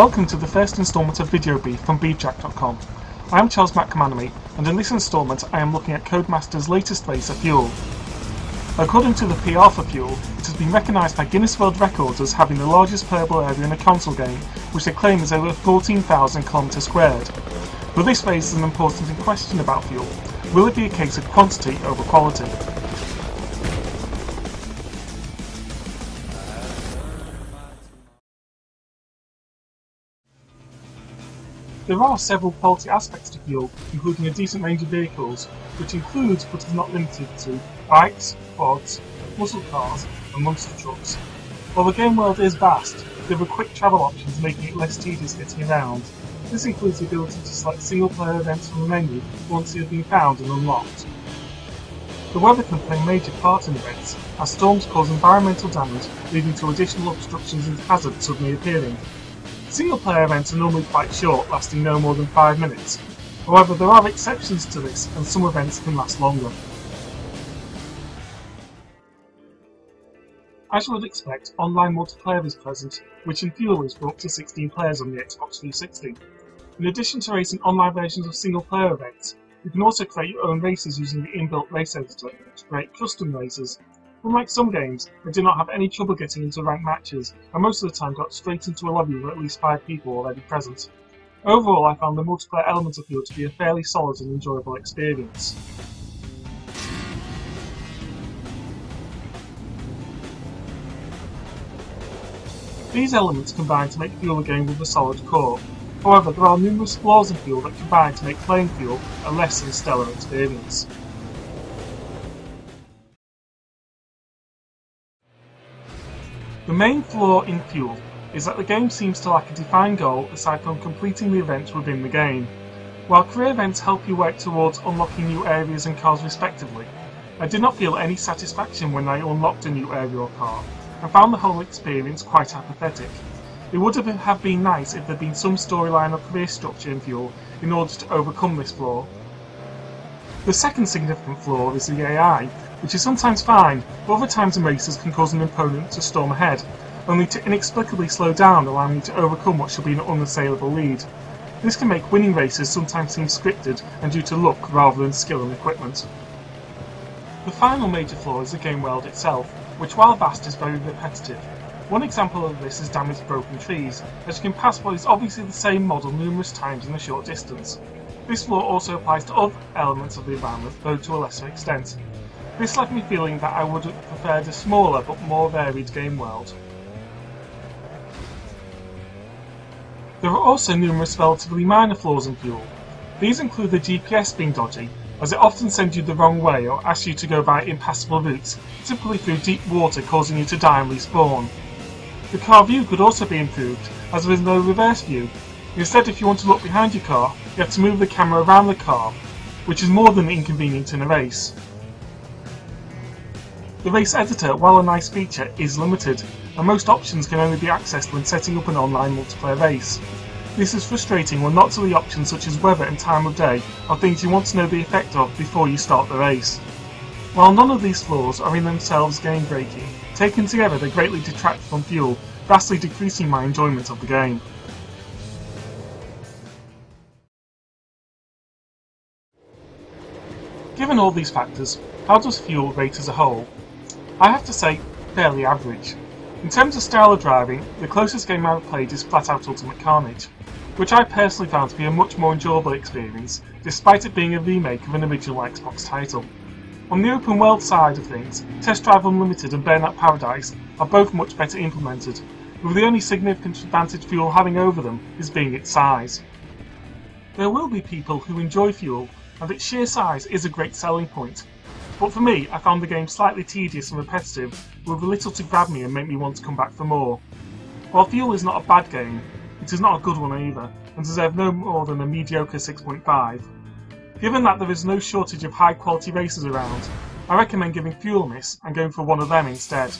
Welcome to the first instalment of Video Beef from BeefJack.com. I am Charles McManamy, and in this instalment I am looking at Codemasters' latest race of Fuel. According to the PR for Fuel, it has been recognised by Guinness World Records as having the largest playable area in a console game, which they claim is over 14,000 km squared. But this raises an important question about Fuel. Will it be a case of quantity over quality? There are several quality aspects to Fuel, including a decent range of vehicles, which includes but is not limited to bikes, quads, muscle cars, and monster trucks. While the game world is vast, there are quick travel options making it less tedious getting around. This includes the ability to select single player events from the menu once they have been found and unlocked. The weather can play a major part in events, as storms cause environmental damage leading to additional obstructions and hazards suddenly appearing, Single player events are normally quite short, lasting no more than 5 minutes. However, there are exceptions to this, and some events can last longer. As you would expect, online multiplayer is present, which in Fuel is up to 16 players on the Xbox 360. In addition to racing online versions of single player events, you can also create your own races using the inbuilt race editor to create custom races Unlike some games, I did not have any trouble getting into ranked matches, and most of the time got straight into a lobby with at least 5 people already present. Overall, I found the multiplayer element of Fuel to be a fairly solid and enjoyable experience. These elements combine to make Fuel a game with a solid core. However, there are numerous flaws in Fuel that combine to make playing Fuel a less than stellar experience. The main flaw in Fuel is that the game seems to lack a defined goal aside from completing the events within the game. While career events help you work towards unlocking new areas and cars respectively, I did not feel any satisfaction when I unlocked a new area or car, and found the whole experience quite apathetic. It would have been nice if there had been some storyline or career structure in Fuel in order to overcome this flaw. The second significant flaw is the AI, which is sometimes fine, but other times in races can cause an opponent to storm ahead, only to inexplicably slow down allowing you to overcome what should be an unassailable lead. This can make winning races sometimes seem scripted and due to luck rather than skill and equipment. The final major flaw is the game world itself, which while vast is very repetitive. One example of this is damaged broken trees, as you can pass what is obviously the same model numerous times in a short distance. This flaw also applies to other elements of the environment, though to a lesser extent. This left me feeling that I would have preferred a smaller but more varied game world. There are also numerous relatively minor flaws in Fuel. These include the GPS being dodgy, as it often sends you the wrong way or asks you to go by impassable routes, typically through deep water causing you to die and respawn. The car view could also be improved, as there is no reverse view. Instead, if you want to look behind your car, you have to move the camera around the car, which is more than inconvenient in a race. The race editor, while a nice feature, is limited, and most options can only be accessed when setting up an online multiplayer race. This is frustrating when not to the options such as weather and time of day are things you want to know the effect of before you start the race. While none of these flaws are in themselves game breaking, taken together they greatly detract from fuel, vastly decreasing my enjoyment of the game. Given all these factors, how does Fuel rate as a whole? I have to say, fairly average. In terms of style of driving, the closest game I've played is Flat Out Ultimate Carnage, which I personally found to be a much more enjoyable experience, despite it being a remake of an original Xbox title. On the open world side of things, Test Drive Unlimited and Burnout Paradise are both much better implemented, with the only significant advantage Fuel having over them is being its size. There will be people who enjoy Fuel, and its sheer size is a great selling point, but for me, I found the game slightly tedious and repetitive, with little to grab me and make me want to come back for more. While Fuel is not a bad game, it is not a good one either, and deserves no more than a mediocre 6.5. Given that there is no shortage of high quality races around, I recommend giving Fuel a miss and going for one of them instead.